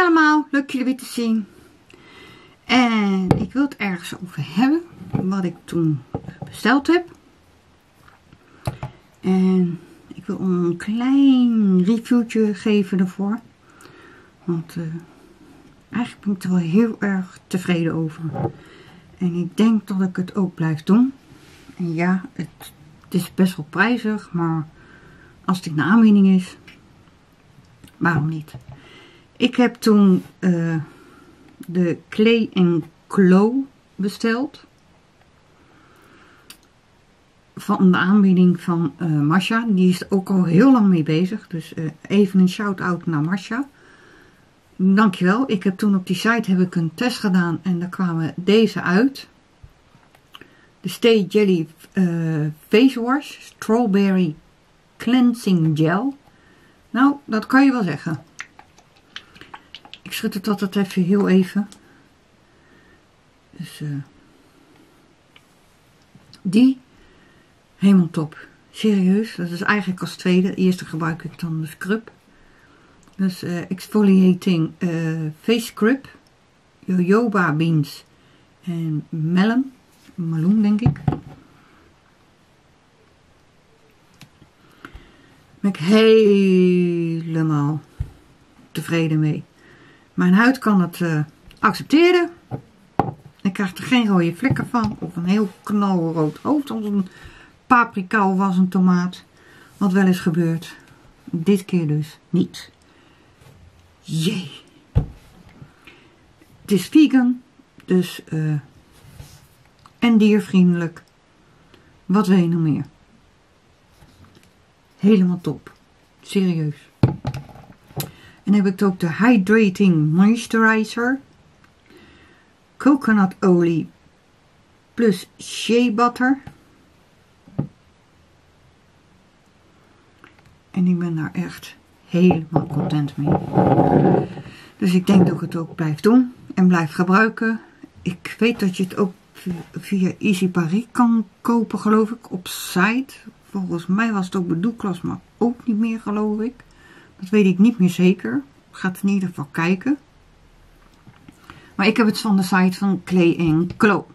Allemaal, leuk jullie weer te zien. En ik wil het ergens over hebben, wat ik toen besteld heb. En ik wil een klein reviewtje geven ervoor. Want uh, eigenlijk ben ik er wel heel erg tevreden over. En ik denk dat ik het ook blijf doen. En ja, het, het is best wel prijzig, maar als het in de aanbieding is, waarom niet? Ik heb toen uh, de Clay Claw besteld. Van de aanbieding van uh, Masha. Die is er ook al heel lang mee bezig. Dus uh, even een shout-out naar Masha. Dankjewel. Ik heb toen op die site heb ik een test gedaan. En daar kwamen deze uit. De Stay Jelly Face Wash. Strawberry Cleansing Gel. Nou, dat kan je wel zeggen. Schud het altijd even heel even. Dus uh, die, helemaal top. Serieus, dat is eigenlijk als tweede. De eerste gebruik ik dan de scrub. Dus uh, exfoliating uh, face scrub, jojoba beans en melon, meloen denk ik. Ben ik helemaal tevreden mee. Mijn huid kan het uh, accepteren. Ik krijg er geen rode vlekken van. Of een heel knalrood hoofd als een paprika of een tomaat. Wat wel eens gebeurt. Dit keer dus niet. Jee. Het is vegan. Dus uh, en diervriendelijk. Wat wil je nog meer? Helemaal top. Serieus. En heb ik ook de Hydrating Moisturizer. Coconutolie plus shea butter. En ik ben daar echt helemaal content mee. Dus ik denk dat ik het ook blijf doen en blijf gebruiken. Ik weet dat je het ook via Easy Paris kan kopen, geloof ik, op site. Volgens mij was het ook bij Douglas, maar ook niet meer, geloof ik. Dat weet ik niet meer zeker. Ik ga het in ieder geval kijken. Maar ik heb het van de site van Clay Klo.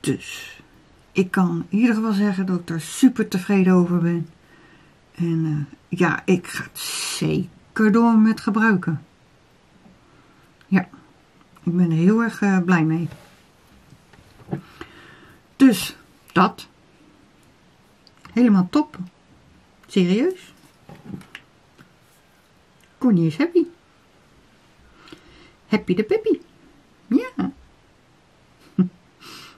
Dus ik kan in ieder geval zeggen dat ik er super tevreden over ben. En uh, ja, ik ga het zeker door met gebruiken. Ja, ik ben er heel erg uh, blij mee. Dus dat. Helemaal top. Serieus. Connie is happy. Happy de Peppy. Ja.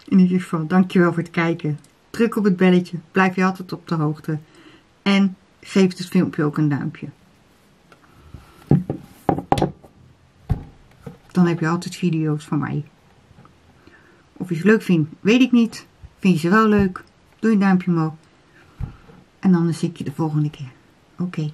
In ieder geval, dankjewel voor het kijken. Druk op het belletje. Blijf je altijd op de hoogte. En geef het filmpje ook een duimpje. Dan heb je altijd video's van mij. Of je ze leuk vindt, weet ik niet. Vind je ze wel leuk? Doe een duimpje omhoog. En dan zie ik je de volgende keer. Oké.